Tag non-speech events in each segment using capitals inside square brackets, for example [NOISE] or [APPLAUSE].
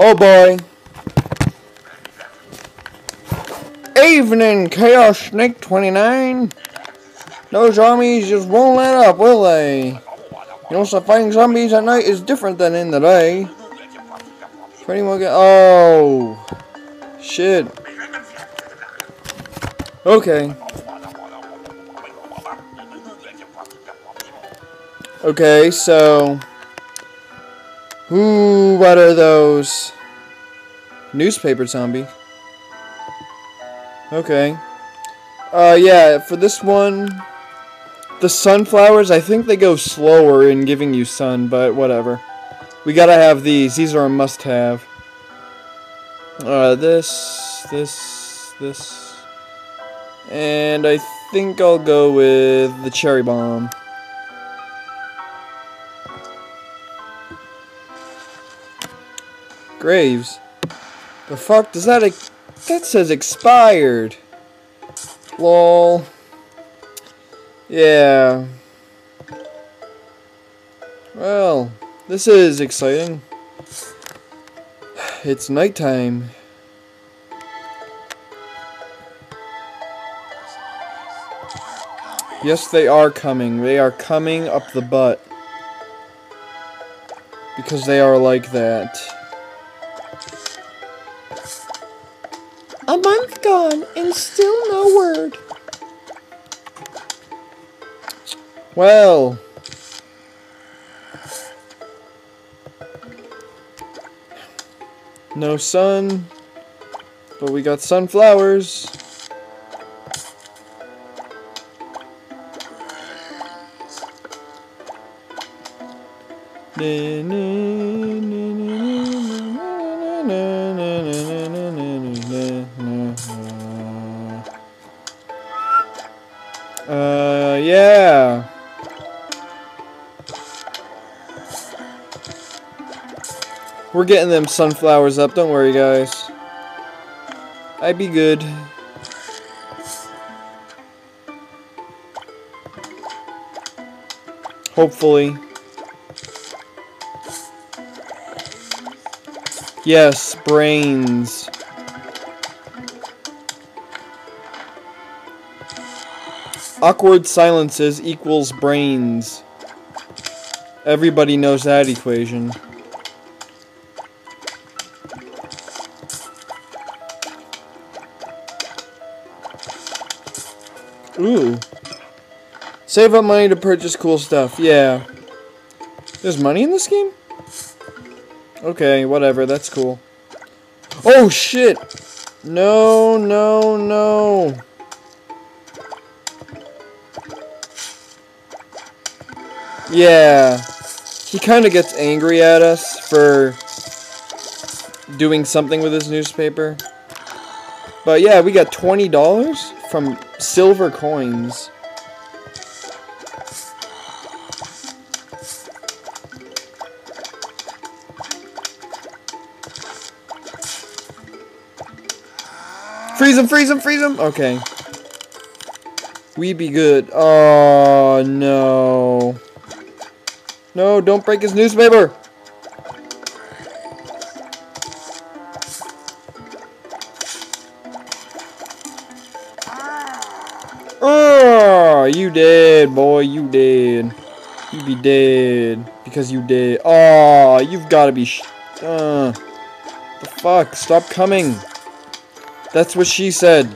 Oh boy. Evening, Chaos Snake 29. Those zombies just won't let up, will they? You know, so fighting zombies at night is different than in the day. Pretty much. Oh. Shit. Okay. Okay, so. Ooh, what are those? Newspaper zombie. Okay. Uh, yeah, for this one, the sunflowers, I think they go slower in giving you sun, but whatever. We gotta have these. These are a must-have. Uh, this, this, this. And I think I'll go with the cherry bomb. Graves. The fuck does that... That says expired. Lol. Yeah. Well, this is exciting. [SIGHS] It's nighttime. Yes, they are coming. They are coming up the butt. Because they are like that. A month gone and still no word. Well. No sun. But we got sunflowers. We're getting them sunflowers up, don't worry guys. I'd be good. Hopefully. Yes, brains. Awkward silences equals brains. Everybody knows that equation. Ooh. Save up money to purchase cool stuff. Yeah. There's money in this game? Okay, whatever. That's cool. Oh, shit! No, no, no. Yeah. He kind of gets angry at us for doing something with his newspaper. But yeah, we got $20 from silver coins. Freeze him, freeze him, freeze him! Okay. We be good. Oh, no. No, don't break his newspaper! Oh, you dead, boy. You dead. You be dead. Because you dead. Oh, you've got to be Uh, the fuck? Stop coming. That's what she said.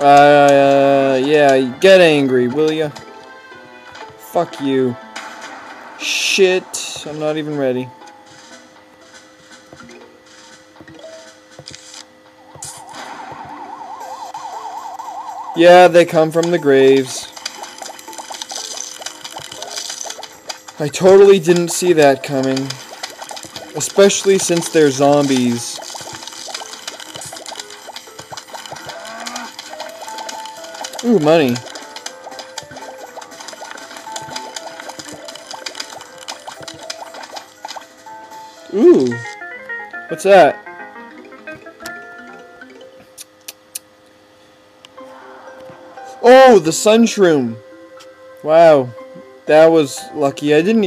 Uh, yeah, get angry, will ya? Fuck you. Shit, I'm not even ready. Yeah, they come from the graves. I totally didn't see that coming. Especially since they're zombies. Ooh, money. Ooh. What's that? Oh, the sun shroom. Wow. That was lucky. I didn't